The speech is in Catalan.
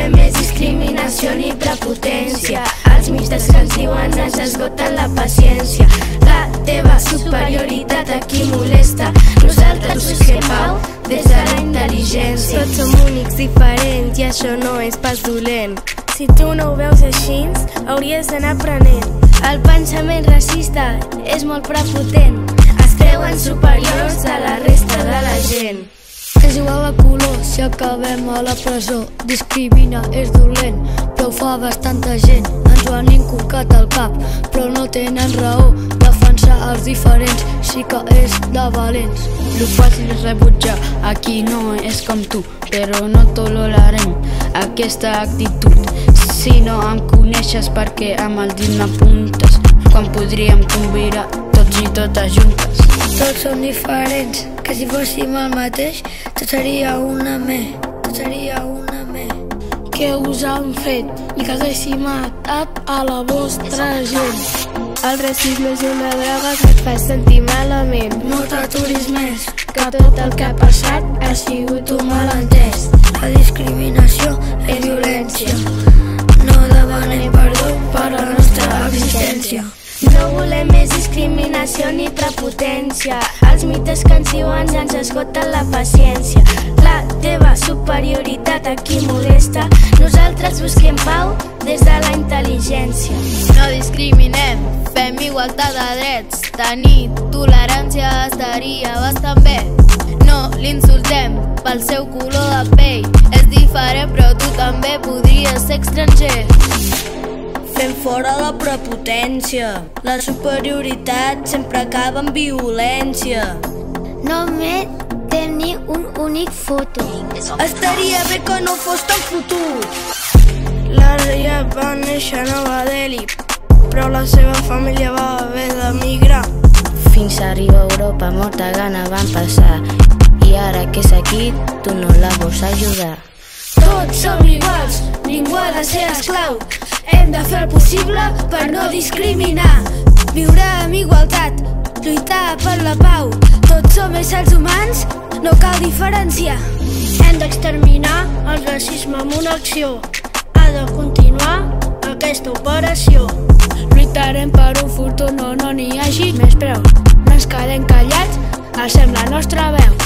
volem més discriminació ni prepotència. Els mites que ens diuen ens esgoten la paciència. La teva superioritat aquí molesta. Nosaltres busquem pau des de la intel·ligència. Tots som únics, diferents i això no és pas dolent. Si tu no ho veus així, hauries d'anar aprenent. El pensament racista és molt prepotent. Es creuen superiors a la resta de la gent. És igual a color si acabem a la presó. Discrimina és dolent, però ho fa bastanta gent. Ens ho han inculcat al cap, però no tenen raó. Defensar els diferents sí que és de valents. Lo fàcil és rebutjar, aquí no és com tu, però no tolerarem aquesta actitud. Si no em coneixes perquè amb el dit m'apuntes, quan podríem conviure tots i totes juntes. Tots som diferents, que si fóssim el mateix, tot seria una me, tot seria una me. Què us han fet? Ni que haguéssim matat a la vostra gent. El racisme és una droga que et fa sentir malament. No t'aturis més, Que tot el que ha passat ha sigut un malentès. la discriminació és violència. No demanem perdó per la nostra existència. No volem més discriminació ni prepotència. Els mites que ens diuen ens esgoten la paciència. La teva superioritat aquí molesta. Nosaltres busquem pau des de la intel·ligència. No discriminem, fem igualtat de drets. Tenir tolerància estaria bastant bé. No l'insultem pel seu color de pell. És diferent, però tu també podries ser estranger. Fem fora la prepotència. La superioritat sempre acaba en violència. Només tenir un únic foto. Estaria bé que no fos tan futur. La Reia va néixer a Nova Delhi, però la seva família va haver d'emigrar. Fins a arribar a Europa molta gana van passar i ara que és aquí tu no la vols ajudar. Tots som iguals, ningú ha de ser esclau. Hem de fer el possible per no discriminar. Viure amb igualtat, lluitar per la pau. Tots som éssers humans, no cal diferenciar. Hem d'exterminar el racisme amb una acció. Ha de continuar aquesta operació. Lluitarem per un futur on no n'hi hagi més preu. No ens quedem callats, alcem la nostra veu.